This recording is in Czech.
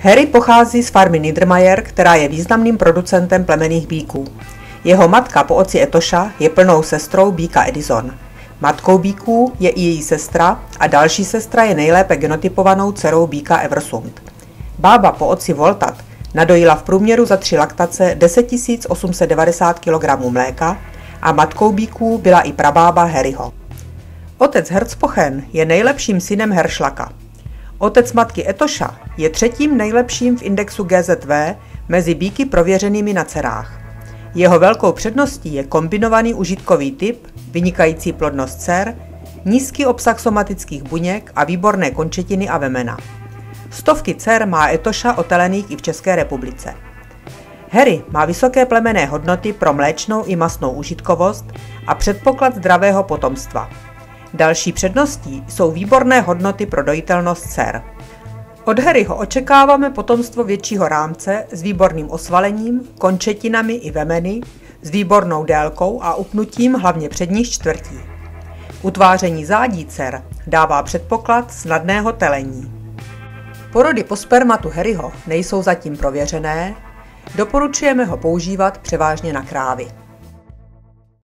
Harry pochází z farmy Niedermayer, která je významným producentem plemených bíků. Jeho matka po oci Etoša je plnou sestrou býka Edison. Matkou bíků je i její sestra a další sestra je nejlépe genotypovanou dcerou býka Eversund. Bába po oci Voltat nadojila v průměru za tři laktace 10 890 kg mléka a matkou bíků byla i prabába Harryho. Otec Herzpochen je nejlepším synem Heršlaka. Otec matky Etoša je třetím nejlepším v indexu GZV mezi bíky prověřenými na dcerách. Jeho velkou předností je kombinovaný užitkový typ, vynikající plodnost dcer, nízký obsah somatických buněk a výborné končetiny a vemena. Stovky dcer má Etoša otelených i v České republice. Harry má vysoké plemené hodnoty pro mléčnou i masnou užitkovost a předpoklad zdravého potomstva. Další předností jsou výborné hodnoty pro dojitelnost dcer. Od Harryho očekáváme potomstvo většího rámce s výborným osvalením, končetinami i vemeny, s výbornou délkou a upnutím hlavně předních čtvrtí. Utváření zádí dcer dává předpoklad snadného telení. Porody po spermatu Harryho nejsou zatím prověřené, doporučujeme ho používat převážně na krávy.